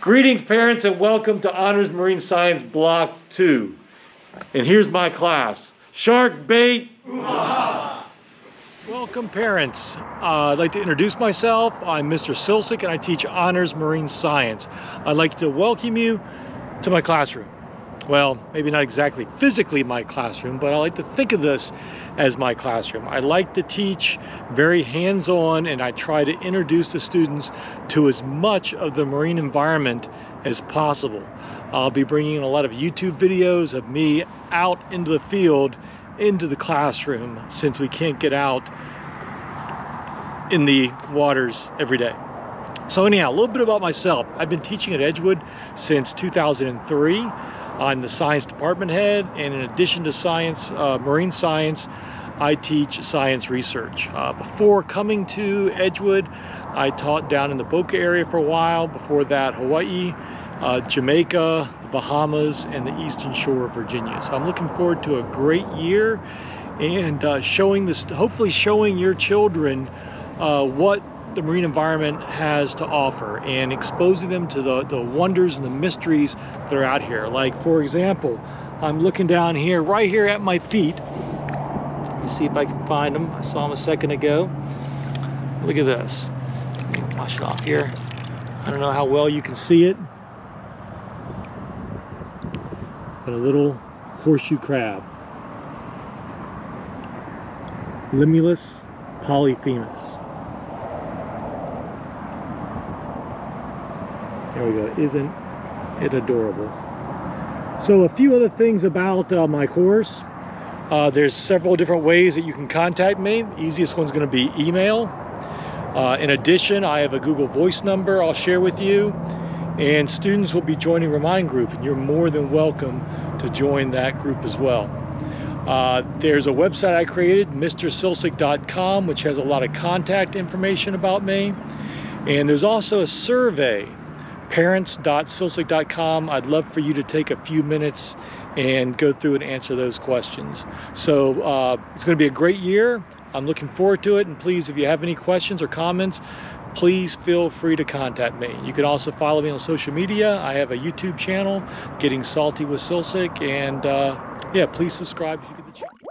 Greetings, parents, and welcome to Honors Marine Science Block 2. And here's my class Shark Bait. Welcome, parents. Uh, I'd like to introduce myself. I'm Mr. Cilsick, and I teach Honors Marine Science. I'd like to welcome you to my classroom. Well, maybe not exactly physically my classroom, but I like to think of this as my classroom. I like to teach very hands-on and I try to introduce the students to as much of the marine environment as possible. I'll be bringing in a lot of YouTube videos of me out into the field, into the classroom, since we can't get out in the waters every day. So anyhow, a little bit about myself. I've been teaching at Edgewood since 2003. I'm the science department head, and in addition to science, uh, marine science, I teach science research. Uh, before coming to Edgewood, I taught down in the Boca area for a while. Before that, Hawaii, uh, Jamaica, the Bahamas, and the eastern shore of Virginia. So I'm looking forward to a great year and uh, showing this, hopefully showing your children uh, what the marine environment has to offer and exposing them to the, the wonders and the mysteries that are out here. Like, for example, I'm looking down here, right here at my feet. Let me see if I can find them. I saw them a second ago. Look at this. Wash it off here. I don't know how well you can see it. But a little horseshoe crab. Limulus polyphemus. There we go. Isn't it adorable? So a few other things about uh, my course. Uh, there's several different ways that you can contact me. The easiest one's going to be email. Uh, in addition, I have a Google Voice number I'll share with you. And students will be joining Remind Group, and you're more than welcome to join that group as well. Uh, there's a website I created, mrcilsick.com, which has a lot of contact information about me. And there's also a survey parents.cilsick.com. I'd love for you to take a few minutes and go through and answer those questions. So uh, it's going to be a great year. I'm looking forward to it. And please, if you have any questions or comments, please feel free to contact me. You can also follow me on social media. I have a YouTube channel, Getting Salty with Cilsick. And uh, yeah, please subscribe if you get the chance.